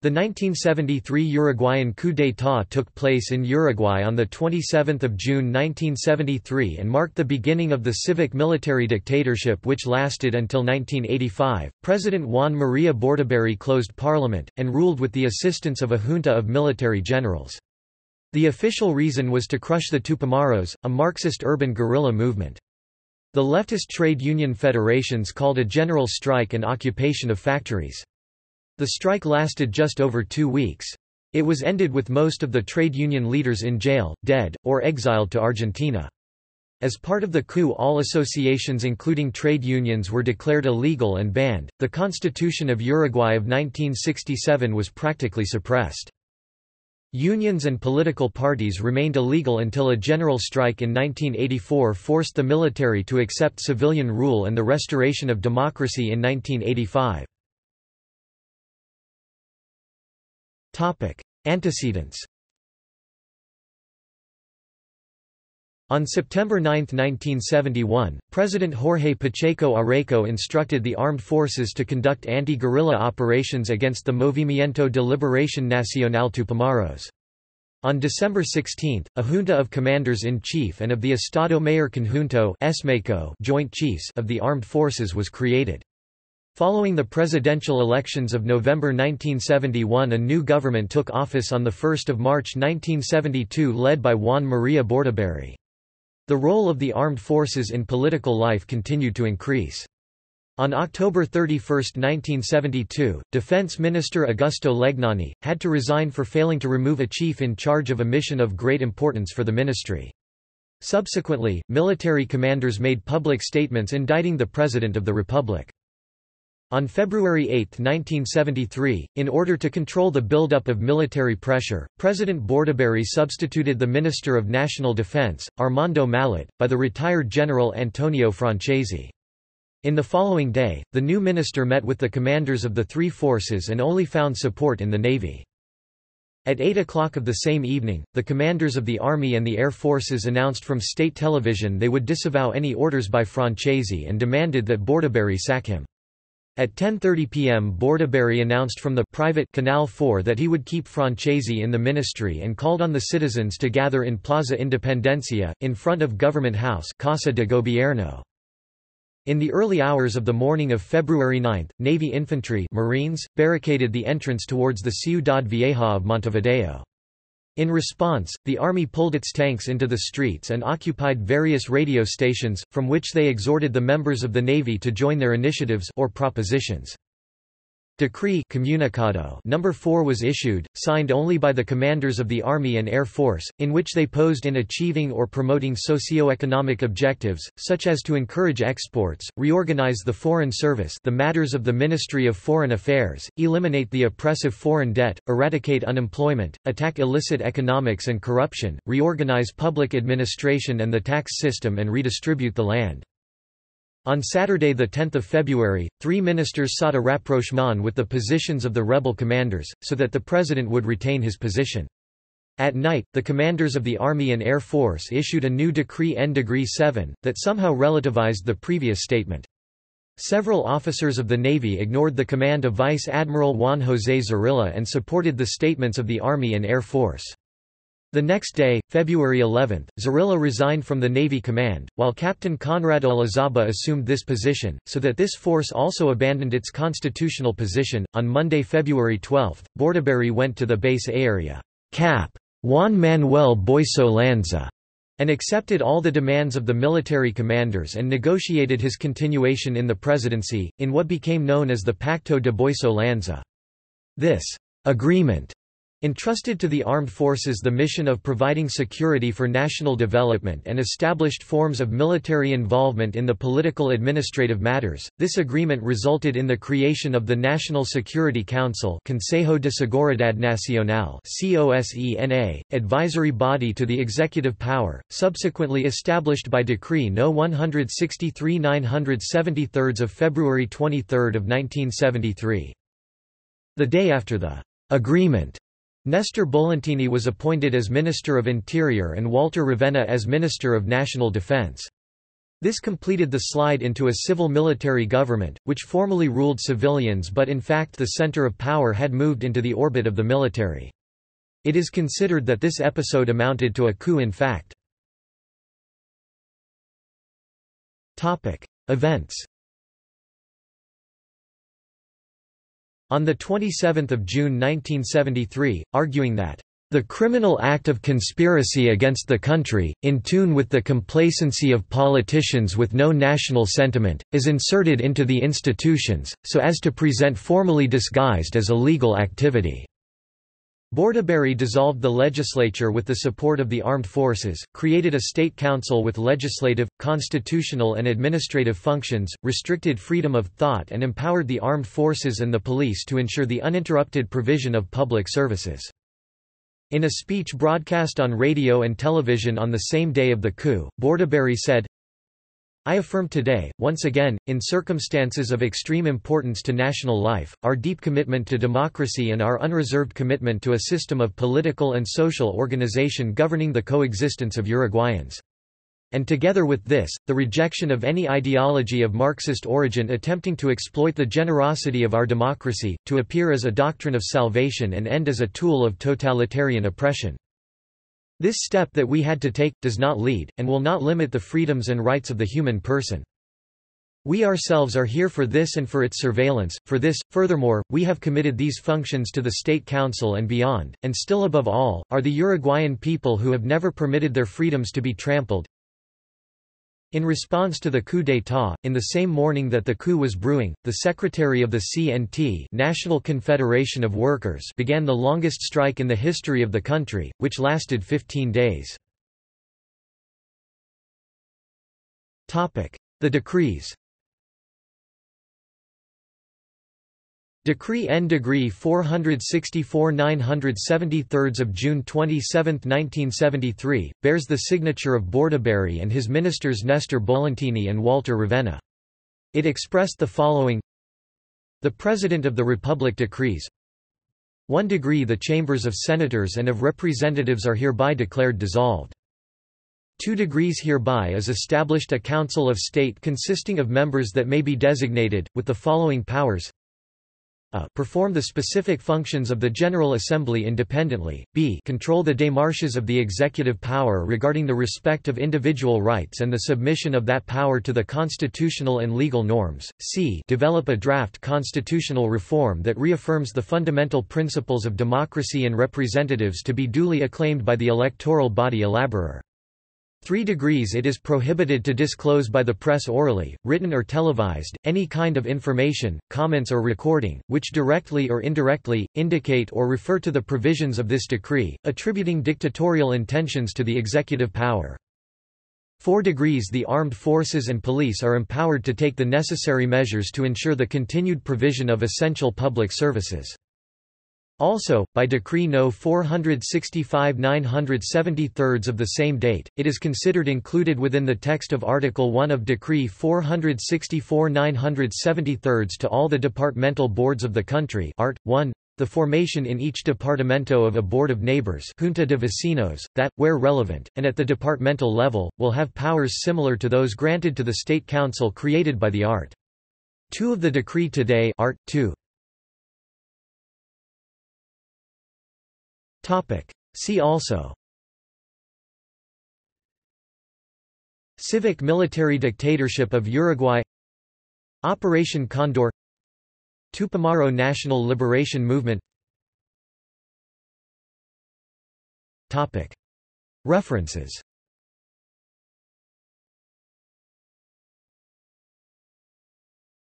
The 1973 Uruguayan coup d'état took place in Uruguay on 27 June 1973 and marked the beginning of the civic-military dictatorship which lasted until 1985. President Juan María Bordaberry closed parliament, and ruled with the assistance of a junta of military generals. The official reason was to crush the Tupamaros, a Marxist urban guerrilla movement. The leftist trade union federations called a general strike and occupation of factories. The strike lasted just over two weeks. It was ended with most of the trade union leaders in jail, dead, or exiled to Argentina. As part of the coup, all associations, including trade unions, were declared illegal and banned. The Constitution of Uruguay of 1967 was practically suppressed. Unions and political parties remained illegal until a general strike in 1984 forced the military to accept civilian rule and the restoration of democracy in 1985. Antecedents On September 9, 1971, President Jorge Pacheco Areco instructed the armed forces to conduct anti-guerrilla operations against the Movimiento de Liberación Nacional Tupamaros. On December 16, a junta of commanders-in-chief and of the Estado Mayor Conjunto Joint Chiefs of the armed forces was created. Following the presidential elections of November 1971 a new government took office on 1 March 1972 led by Juan María Bordaberry. The role of the armed forces in political life continued to increase. On October 31, 1972, Defense Minister Augusto Legnani, had to resign for failing to remove a chief in charge of a mission of great importance for the ministry. Subsequently, military commanders made public statements indicting the President of the Republic. On February 8, 1973, in order to control the buildup of military pressure, President Bordaberry substituted the Minister of National Defense, Armando Malet, by the retired General Antonio Francesi. In the following day, the new minister met with the commanders of the three forces and only found support in the Navy. At 8 o'clock of the same evening, the commanders of the Army and the Air Forces announced from state television they would disavow any orders by Francesi and demanded that Bordaberry sack him. At 10.30 pm Bordaberry announced from the private Canal 4 that he would keep Francesi in the ministry and called on the citizens to gather in Plaza Independencia, in front of Government House Casa de Gobierno. In the early hours of the morning of February 9, Navy infantry Marines, barricaded the entrance towards the Ciudad Vieja of Montevideo. In response, the army pulled its tanks into the streets and occupied various radio stations, from which they exhorted the members of the Navy to join their initiatives or propositions. Decree Comunicado number 4 was issued, signed only by the commanders of the Army and Air Force, in which they posed in achieving or promoting socio-economic objectives, such as to encourage exports, reorganize the foreign service the matters of the Ministry of Foreign Affairs, eliminate the oppressive foreign debt, eradicate unemployment, attack illicit economics and corruption, reorganize public administration and the tax system and redistribute the land. On Saturday 10 February, three ministers sought a rapprochement with the positions of the rebel commanders, so that the president would retain his position. At night, the commanders of the Army and Air Force issued a new decree N degree 7, that somehow relativized the previous statement. Several officers of the Navy ignored the command of Vice Admiral Juan José Zorrilla and supported the statements of the Army and Air Force. The next day, February 11, Zorrilla resigned from the Navy command, while Captain Conrad Olazabal assumed this position, so that this force also abandoned its constitutional position. On Monday, February 12, Bordaberry went to the base area, Cap. Juan Manuel Boiso Lanza, and accepted all the demands of the military commanders and negotiated his continuation in the presidency, in what became known as the Pacto de Boiso Lanza. This agreement entrusted to the armed forces the mission of providing security for national development and established forms of military involvement in the political administrative matters. This agreement resulted in the creation of the National Security Council, Consejo de Seguridad Nacional (COSENA), advisory body to the executive power, subsequently established by decree No 163 973 of February 23 of 1973. The day after the agreement Nestor Bolentini was appointed as Minister of Interior and Walter Ravenna as Minister of National Defense. This completed the slide into a civil-military government, which formally ruled civilians but in fact the center of power had moved into the orbit of the military. It is considered that this episode amounted to a coup in fact. Events On 27 June 1973, arguing that the criminal act of conspiracy against the country, in tune with the complacency of politicians with no national sentiment, is inserted into the institutions, so as to present formally disguised as a legal activity. Bordaberry dissolved the legislature with the support of the armed forces, created a state council with legislative, constitutional and administrative functions, restricted freedom of thought and empowered the armed forces and the police to ensure the uninterrupted provision of public services. In a speech broadcast on radio and television on the same day of the coup, Bordaberry said, I affirm today, once again, in circumstances of extreme importance to national life, our deep commitment to democracy and our unreserved commitment to a system of political and social organization governing the coexistence of Uruguayans. And together with this, the rejection of any ideology of Marxist origin attempting to exploit the generosity of our democracy, to appear as a doctrine of salvation and end as a tool of totalitarian oppression. This step that we had to take, does not lead, and will not limit the freedoms and rights of the human person. We ourselves are here for this and for its surveillance, for this, furthermore, we have committed these functions to the State Council and beyond, and still above all, are the Uruguayan people who have never permitted their freedoms to be trampled, in response to the coup d'état, in the same morning that the coup was brewing, the secretary of the CNT National Confederation of Workers began the longest strike in the history of the country, which lasted 15 days. The decrees Decree N degree 464 973 of June 27, 1973, bears the signature of Bordaberry and his ministers Nestor Bolentini and Walter Ravenna. It expressed the following The President of the Republic decrees 1 degree The chambers of senators and of representatives are hereby declared dissolved. 2 degrees hereby is established a Council of State consisting of members that may be designated, with the following powers a. perform the specific functions of the General Assembly independently, b. control the démarches of the executive power regarding the respect of individual rights and the submission of that power to the constitutional and legal norms, c. develop a draft constitutional reform that reaffirms the fundamental principles of democracy and representatives to be duly acclaimed by the electoral body elaborer. 3 degrees it is prohibited to disclose by the press orally, written or televised, any kind of information, comments or recording, which directly or indirectly, indicate or refer to the provisions of this decree, attributing dictatorial intentions to the executive power. 4 degrees The armed forces and police are empowered to take the necessary measures to ensure the continued provision of essential public services. Also, by Decree No. 465 973 of the same date, it is considered included within the text of Article 1 of Decree 464 973 to all the departmental boards of the country Art. 1, the formation in each departamento of a board of neighbors Junta de Vecinos, that, where relevant, and at the departmental level, will have powers similar to those granted to the State Council created by the Art. 2 of the decree today Art. 2. See also. Civic military dictatorship of Uruguay. Operation Condor. Tupamaro National Liberation Movement. References